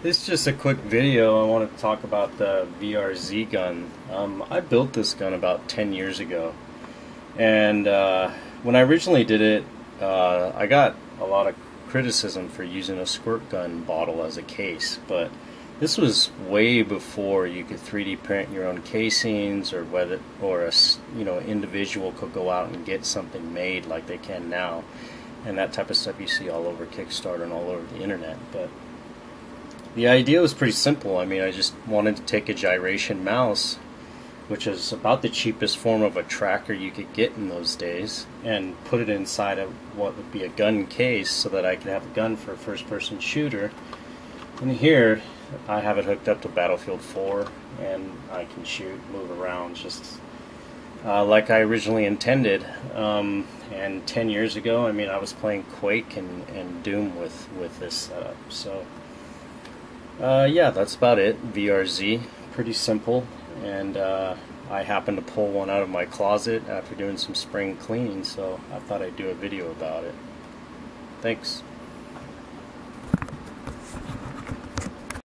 This is just a quick video. I want to talk about the VRZ gun. Um, I built this gun about 10 years ago. And uh, when I originally did it, uh, I got a lot of criticism for using a squirt gun bottle as a case. But this was way before you could 3D print your own casings or whether or a you know individual could go out and get something made like they can now. And that type of stuff you see all over Kickstarter and all over the internet. But the idea was pretty simple. I mean, I just wanted to take a gyration mouse, which is about the cheapest form of a tracker you could get in those days, and put it inside of what would be a gun case so that I could have a gun for a first person shooter. And here, I have it hooked up to Battlefield 4, and I can shoot, move around, just uh, like I originally intended. Um, and 10 years ago, I mean, I was playing Quake and, and Doom with, with this setup. So. Uh, yeah, that's about it. VRZ, pretty simple, and uh, I happened to pull one out of my closet after doing some spring cleaning, so I thought I'd do a video about it. Thanks.